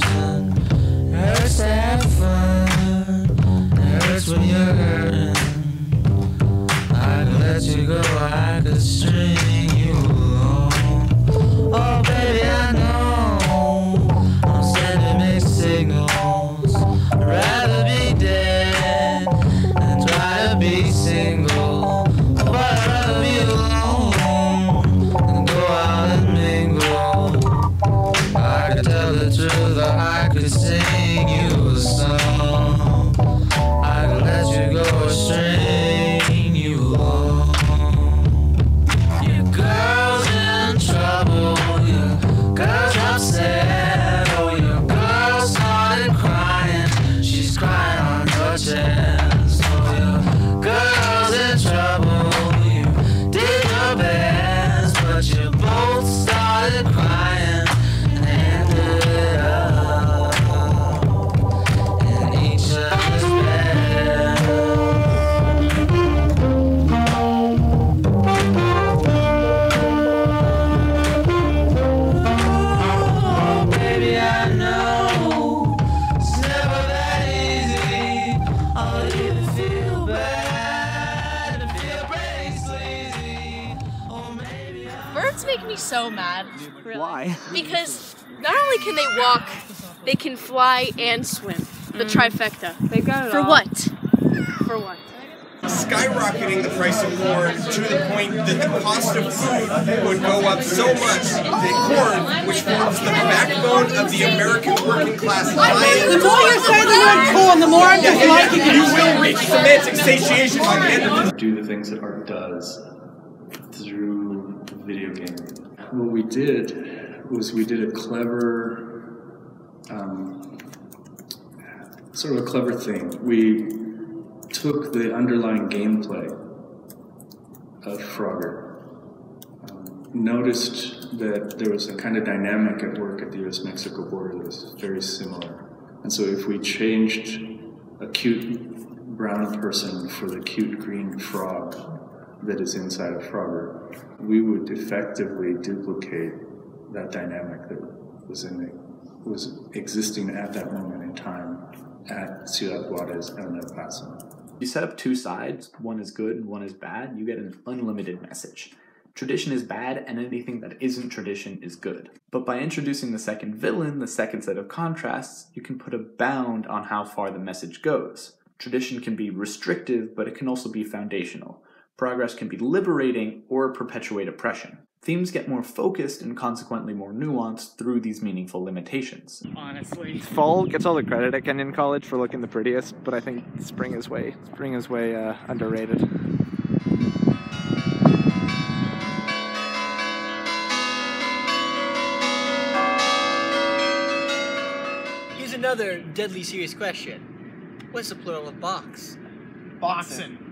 present. Birds make me so mad. Really. Why? Because not only can they walk, they can fly and swim. The mm. trifecta. They got it For all. what? For what? skyrocketing the price of corn to the point that the cost of food would go up so much that corn, which forms the backbone of the American working class diet, The more you say the word corn, the more I'm disliking it. you will reach semantic satiation by the end of this. do the things that art does through video gaming. What we did was we did a clever, um, sort of a clever thing. We took the underlying gameplay of Frogger, um, noticed that there was a kind of dynamic at work at the US-Mexico border that was very similar. And so if we changed a cute brown person for the cute green frog that is inside of Frogger, we would effectively duplicate that dynamic that was in the, was existing at that moment in time at Ciudad Juarez and El Paso. You set up two sides, one is good and one is bad, you get an unlimited message. Tradition is bad, and anything that isn't tradition is good. But by introducing the second villain, the second set of contrasts, you can put a bound on how far the message goes. Tradition can be restrictive, but it can also be foundational. Progress can be liberating or perpetuate oppression. Themes get more focused and consequently more nuanced through these meaningful limitations. Honestly. Fall gets all the credit at Kenyon College for looking the prettiest, but I think spring is way spring is way uh, underrated. Here's another deadly serious question. What's the plural of box? Boxing.